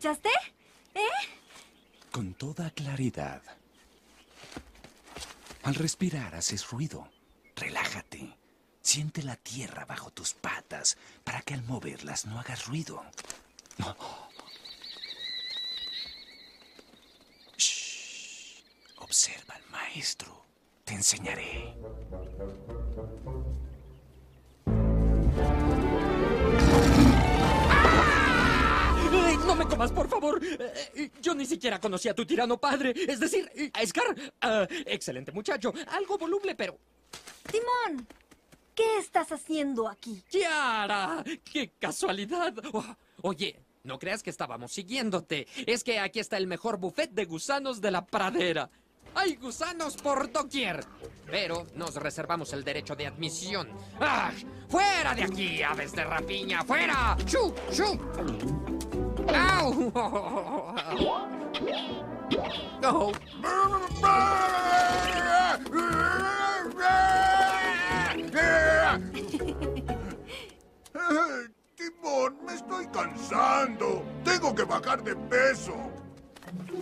escuchaste? ¿Eh? Con toda claridad. Al respirar haces ruido. Relájate. Siente la tierra bajo tus patas para que al moverlas no hagas ruido. Shh. Observa al maestro. Te enseñaré. Por favor. Eh, eh, Yo ni siquiera conocía a tu tirano padre. Es decir, a Scar. Ah, excelente muchacho. Algo voluble, pero. Timón, ¿qué estás haciendo aquí? ¡Kiara! ¡Qué casualidad! Oh, oye, no creas que estábamos siguiéndote. Es que aquí está el mejor buffet de gusanos de la pradera. Hay gusanos por doquier. Pero nos reservamos el derecho de admisión. ¡Ah! ¡Fuera de aquí, aves de rapiña! ¡Fuera! ¡Shu! ¡Shu! ¡Au! Eh, Timón, me estoy cansando. Tengo que bajar de peso.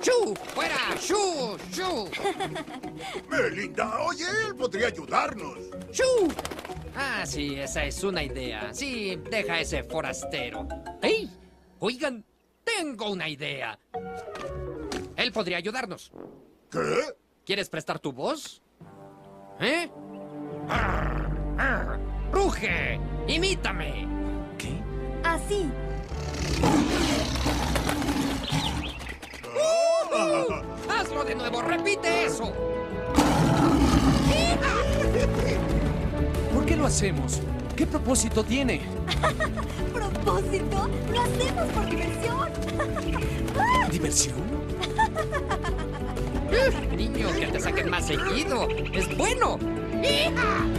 ¡Shu! ¡Fuera! ¡Shu! ¡Shu! Melinda, oye, él podría ayudarnos. ¡Shu! Ah, sí, esa es una idea. Sí, deja ese forastero. ¡Ey! Oigan, tengo una idea. Él podría ayudarnos. ¿Qué? ¿Quieres prestar tu voz? ¿Eh? Arr, arr. ¡Ruge! ¡Imítame! ¿Qué? Así. ¡Hazlo de nuevo! ¡Repite eso! ¿Por qué lo hacemos? ¿Qué propósito tiene? ¿Propósito? Lo hacemos por diversión. ¿Diversión? Niño, que te saquen más seguido. ¡Es bueno! Oh,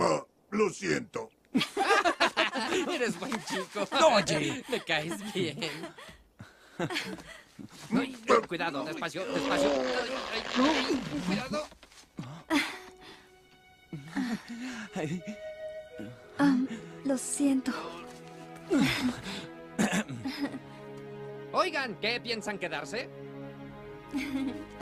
Ah, lo siento. Eres buen chico. Oye. Me caes bien. Ay, cuidado, despacio, despacio. Ay, cuidado. Lo siento. Oigan, ¿qué piensan quedarse?